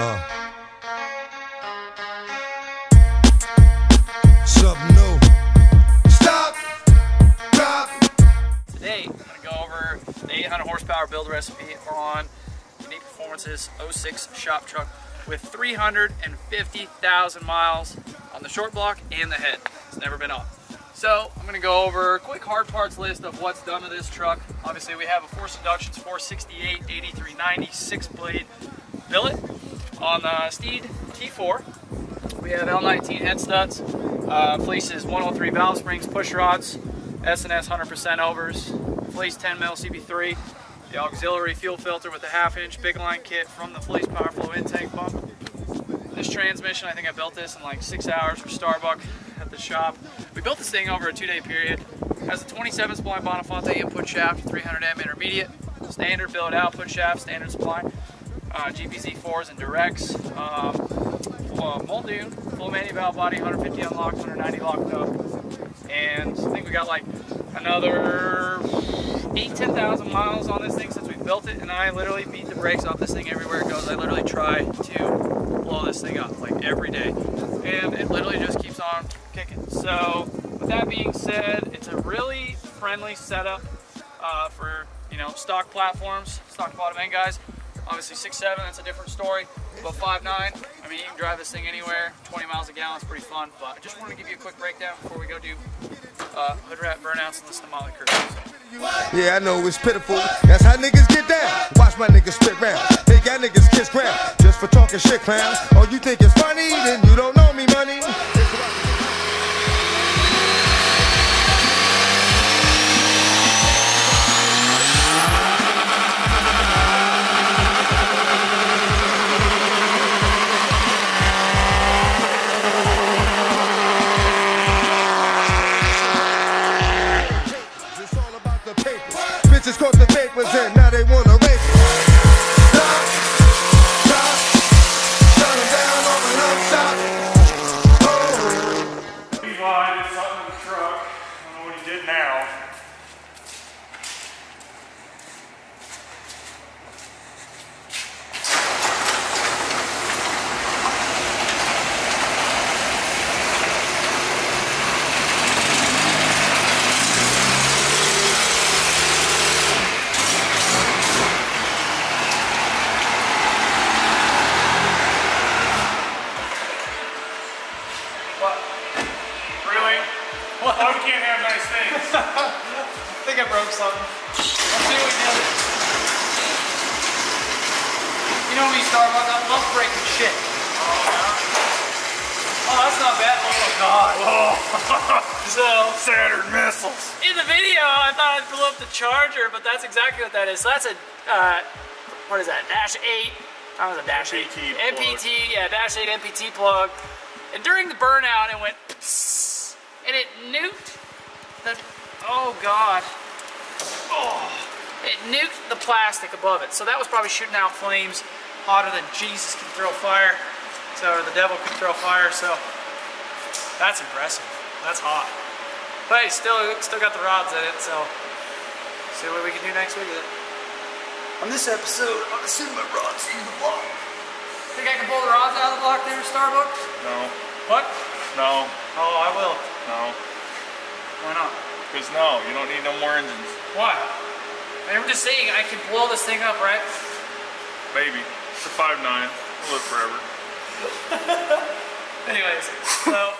Uh. Something new. Stop. Today, I'm to go over the 800 horsepower build recipe on Unique Performances 06 shop truck with 350,000 miles on the short block and the head. It's never been off. So I'm to go over a quick hard parts list of what's done to this truck. Obviously we have a Forced Inductions 468 8390 6 blade billet on the Steed T4. We have L19 head studs, uh, Fleece's 103 valve springs, push rods, S&S 100% overs, Fleece 10 mil CB3, the auxiliary fuel filter with a half inch big line kit from the Fleece PowerFlo intake pump. This transmission, I think I built this in like six hours for Starbuck at the shop. We built this thing over a two day period. Has a 27 spline Bonafonte input shaft, 300M intermediate, standard billet output shaft, standard supply, uh, GPZ4s and directs, um, uh, Muldoon, full manual valve body, 150 unlocked, 190 locked up, and I think we got like another eight, 10,000 miles on this thing since we built it, and I literally beat the brakes off this thing everywhere it goes. I literally try to blow this thing up like every day, and it literally just keeps on kicking. So with that being said, it's a really friendly setup uh, for you know stock platforms, stock bottom end guys. Obviously 6'7", that's a different story. But 5'9", I mean, you can drive this thing anywhere. 20 miles a gallon, it's pretty fun. But I just wanted to give you a quick breakdown before we go do uh, hood rat burnouts and listen to Motley Crue. So. Yeah, I know it's pitiful. That's how niggas get down. Watch my niggas spit round. They got niggas kiss ground. Just for talking shit, clowns. Oh, you think it's funny? Then you don't know me, money. Bitches caught the fake papers and now they wanna rape What? Oh, we can't have nice things. I think I broke something. Let's see what we did. You know me, Starbuck, I love breaking shit. Oh, that's not bad. Oh, God. so, Saturn missiles. in the video, I thought I blew up the charger, but that's exactly what that is. So that's a, uh, what is that, Dash 8? That was a Dash 8. NPT plug. NPT, yeah, Dash 8 MPT plug. And during the burnout, it went psst, and it nuked the, oh God. Oh, it nuked the plastic above it. So that was probably shooting out flames hotter than Jesus can throw fire. So, or the devil can throw fire. So that's impressive. That's hot. But hey, still, still got the rods in it. So see what we can do next week with it. On this episode, I'm gonna send my rods through the block. Think I can pull the rods out of the block there, Starbucks? No, What? no, Oh, I will. No. Why not? Because no, you don't need no more engines. Why? I'm just saying I can blow this thing up, right? Maybe. It's a 5.9. It'll live forever. Anyways, so